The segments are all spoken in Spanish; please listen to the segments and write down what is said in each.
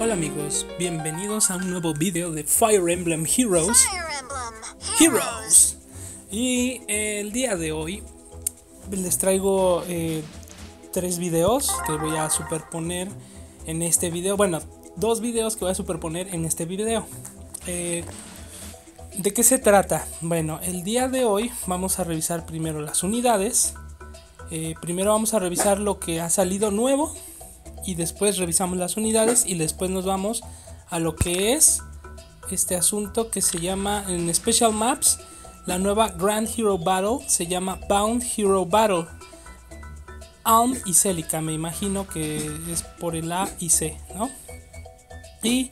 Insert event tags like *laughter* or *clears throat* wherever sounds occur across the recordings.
Hola amigos, bienvenidos a un nuevo video de Fire Emblem Heroes. Fire Emblem Heroes. Y eh, el día de hoy les traigo eh, tres videos que voy a superponer en este video. Bueno, dos videos que voy a superponer en este video. Eh, ¿De qué se trata? Bueno, el día de hoy vamos a revisar primero las unidades. Eh, primero vamos a revisar lo que ha salido nuevo y después revisamos las unidades y después nos vamos a lo que es este asunto que se llama en Special Maps la nueva Grand Hero Battle se llama Bound Hero Battle Alm y Celica me imagino que es por el A y C ¿no? y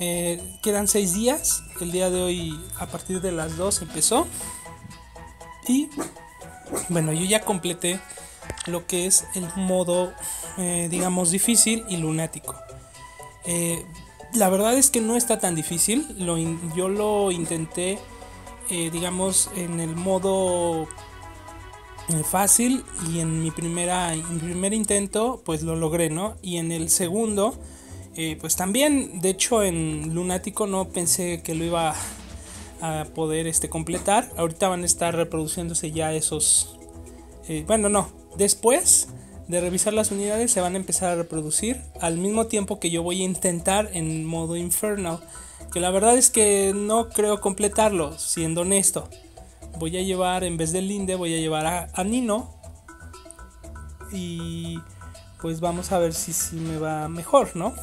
eh, quedan seis días el día de hoy a partir de las 2 empezó y bueno yo ya completé lo que es el modo eh, digamos difícil y lunático. Eh, la verdad es que no está tan difícil. Lo yo lo intenté eh, digamos en el modo fácil y en mi primera primer intento pues lo logré no y en el segundo pues también. De hecho en lunático no pensé que lo iba a poder este completar. Ahorita van a estar reproduciéndose ya esos bueno, no. Después de revisar las unidades se van a empezar a reproducir al mismo tiempo que yo voy a intentar en modo infernal. Que la verdad es que no creo completarlo, siendo honesto. Voy a llevar, en vez de Linde, voy a llevar a, Nino. Y pues vamos a ver si, si me va mejor, ¿no?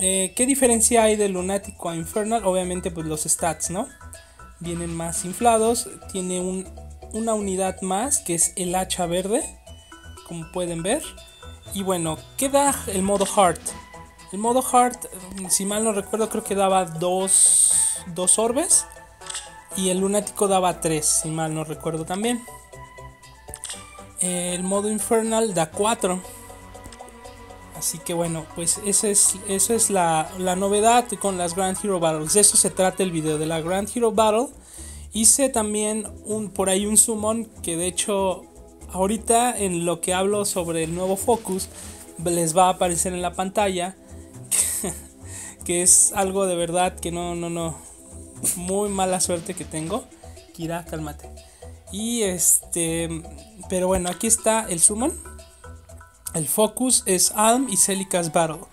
Eh, ¿Qué diferencia hay de lunático a infernal? Obviamente pues los stats, ¿no? Vienen más inflados, tiene un, una unidad más que es el hacha verde, como pueden ver. Y bueno, ¿qué da el modo hard? El modo hard, mm, si mal no recuerdo, creo que daba dos, dos orbes. Y el lunático daba tres, si mal no recuerdo también. El modo infernal da 4. Así que bueno, pues esa es, eso es la, la novedad con las Grand Hero Battles. De eso se trata el video de la Grand Hero Battle. Hice también un, por ahí un summon que de hecho ahorita en lo que hablo sobre el nuevo Focus les va a aparecer en la pantalla. *laughs* que es algo de verdad que no, no, no. Muy mala suerte que tengo. Kira, cálmate. Y este, pero bueno, aquí está el summon. El focus es Alm y Celica's Battle.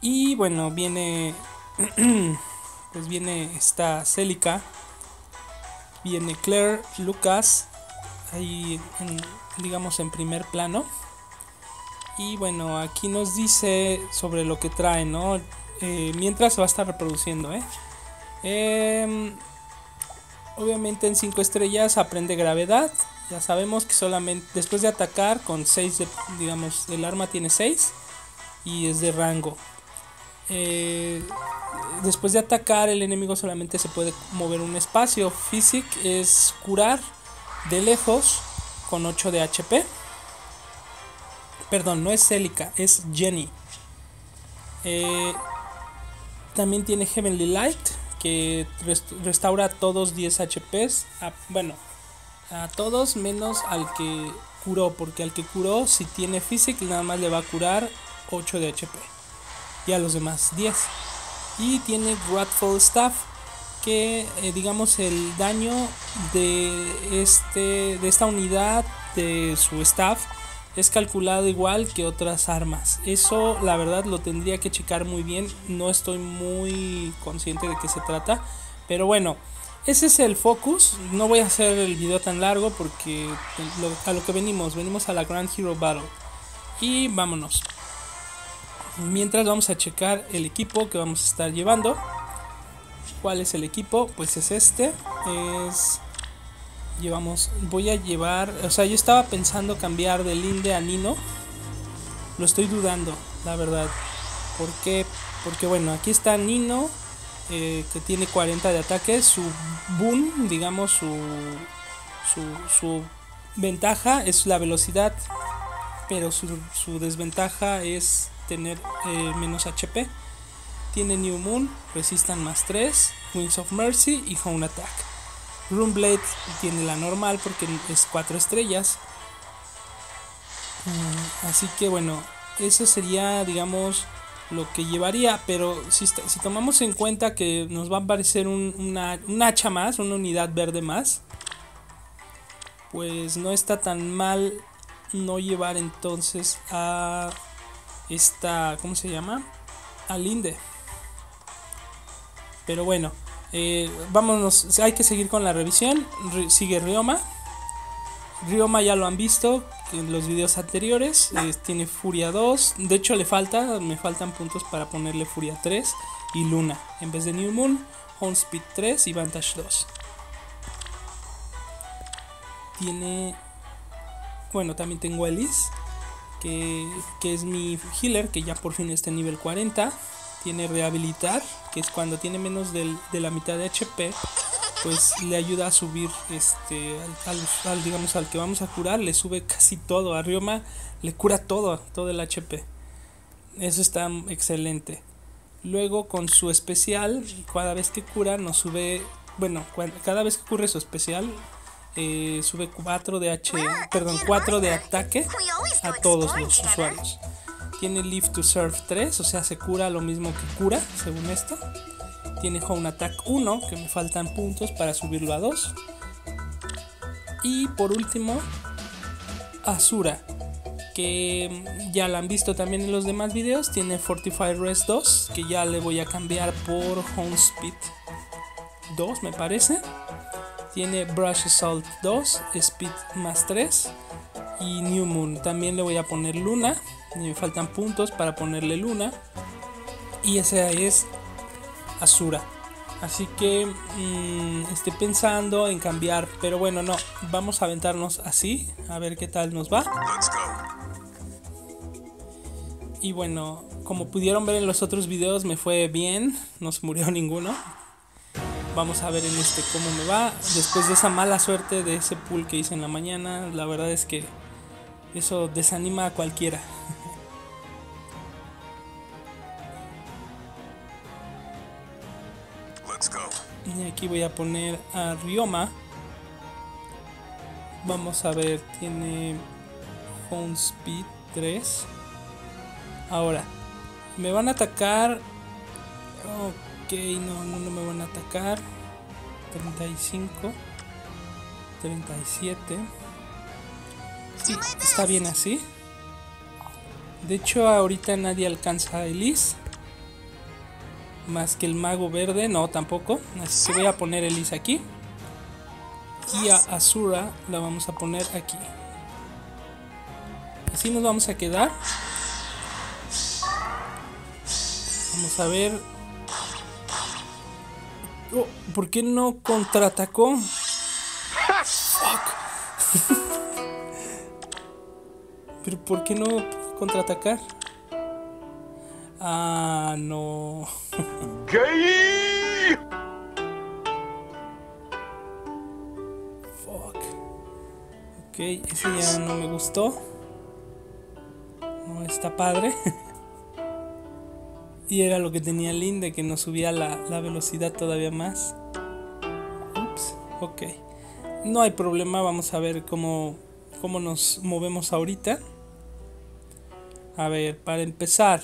Y bueno, viene. *clears throat* pues viene esta Celica. Viene Claire, Lucas. Ahí, en, digamos, en primer plano. Y bueno, aquí nos dice sobre lo que trae, ¿no? Eh, mientras se va a estar reproduciendo, ¿eh? Em, obviamente en 5 estrellas aprende gravedad. Ya sabemos que solamente después de atacar con 6, digamos, el arma tiene 6 y es de rango. Eh, después de atacar el enemigo solamente se puede mover un espacio. Physic es curar de lejos con 8 de HP. Perdón, no es Celica, es Jenny. Eh, también tiene Heavenly Light que rest- restaura todos 10 HPs. a- bueno, a todos menos al que curó, porque al que curó si tiene Physic nada más le va a curar 8 de HP. Y a los demás 10. Y tiene Wrathful Staff que eh, digamos el daño de este de esta unidad de su staff es calculado igual que otras armas. Eso la verdad lo tendría que checar muy bien. No estoy muy consciente de qué se trata. Pero bueno, ese es el focus. No voy a hacer el video tan largo porque a lo que venimos, venimos a la Grand Hero Battle. Y vámonos. Mientras vamos a checar el equipo que vamos a estar llevando. ¿Cuál es el equipo? Pues es este. Es llevamos voy a llevar o sea yo estaba pensando cambiar de Linde a Nino lo estoy dudando la verdad ¿por qué? porque bueno aquí está Nino eh, que tiene 40 de ataque su boom digamos su, su su ventaja es la velocidad pero su, su desventaja es tener eh, menos HP tiene New Moon resistan más 3 Wings of Mercy y Home Attack Runeblade tiene la normal porque es 4 estrellas. Mm, así que bueno, eso sería, digamos, lo que llevaría, pero si, si tomamos en cuenta que nos va a aparecer una, un hacha más, una unidad verde más, pues no está tan mal no llevar entonces a esta, ¿cómo se llama? A Linde. Pero bueno, eh, vámonos, hay que seguir con la revisión. sigue Rioma. Rioma ya lo han visto en los videos anteriores. Eh, tiene Furia 2. De hecho, le falta, me faltan puntos para ponerle Furia 3 y Luna. En vez de New Moon, Home Speed 3 y Vantage 2. Tiene. Bueno, también tengo Elise. Que, que es mi healer, que ya por fin está en nivel 40. Tiene rehabilitar, que es cuando tiene menos de la mitad de HP pues le ayuda a subir este al, digamos al que vamos a curar le sube casi todo a Rioma le cura todo todo el HP eso está excelente luego con su especial cada vez que cura nos sube bueno cada vez que ocurre su especial eh, sube 4 de H perdón 4 de ataque a todos los usuarios tiene Live to Serve 3 o sea se cura lo mismo que cura según esto tiene Home Attack 1, que me faltan puntos para subirlo a 2. Y por último, Azura, que ya la han visto también en los demás videos. Tiene Fortify Rest 2, que ya le voy a cambiar por Home Speed 2, me parece. Tiene Brush Assault 2, Speed más 3. Y New Moon, también le voy a poner Luna. Me faltan puntos para ponerle Luna. Y esa es Azura. Así que mm, estoy pensando en cambiar, pero bueno, no, vamos a aventarnos así, a ver qué tal nos va. Y bueno, como pudieron ver en los otros videos me fue bien, no se murió *laughs* ninguno. Vamos a ver en este cómo me va. Después de esa mala suerte de ese pool que hice en la mañana, la verdad es que eso desanima a cualquiera. Y aquí voy a poner a Rioma. Vamos a ver, tiene Home Speed 3. Ahora, me van a atacar. Ok, no, no, me van a atacar. 35. 37. Sí, está bien así. De hecho, ahorita nadie alcanza a Elise más que el mago verde, no tampoco. Así que voy a poner Elise aquí. Y a Azura la vamos a poner aquí. Así nos vamos a quedar. Vamos a ver. ¿Por qué no contraatacó? *laughs* Pero ¿por qué no contraatacar? Ah, no. *laughs* ¿Qué? Fuck. Ok, ese ya no me gustó. No está padre. *laughs* y era lo que tenía Linde, que nos subía la, la velocidad todavía más. Ups, ok. No hay problema, vamos a ver cómo, cómo nos movemos ahorita. A ver, para empezar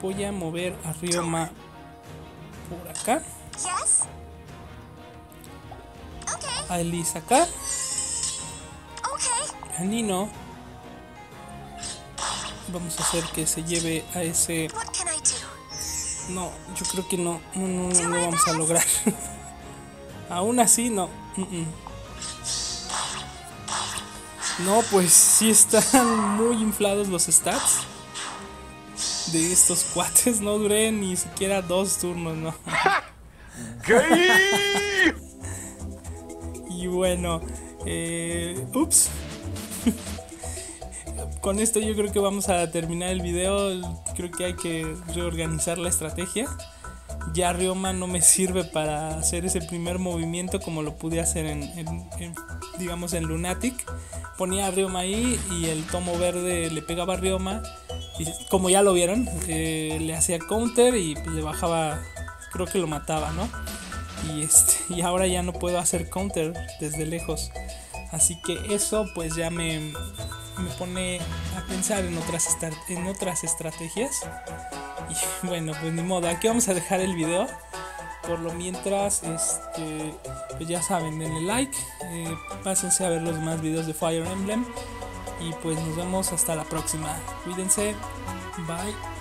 voy a mover a Rioma por acá. A Elisa acá. A Nino. Vamos a hacer que se lleve a ese... No, yo creo que no, no, no, no, no vamos a lograr. *laughs* Aún así, no. No, pues sí están muy inflados los stats de estos cuates no duré ni siquiera dos turnos, ¿no? *laughs* y bueno, eh, ups. Con esto yo creo que vamos a terminar el video. Creo que hay que reorganizar la estrategia. Ya Rioma no me sirve para hacer ese primer movimiento como lo pude hacer en, digamos en Lunatic. Ponía a Rioma ahí y el tomo verde le pegaba a Rioma como ya lo vieron, eh, le hacía counter y pues, le bajaba, creo que lo mataba, ¿no? Y, este, *laughs* y ahora ya no puedo hacer counter desde lejos. Así que eso pues ya me, me pone a pensar en otras, en otras estrategias. Y *laughs* bueno, pues ni modo, aquí vamos a dejar el video. Por lo mientras, este, pues ya saben, denle like, eh, pásense a ver los más videos de Fire Emblem. Y pues nos vemos hasta la próxima. Cuídense. Bye.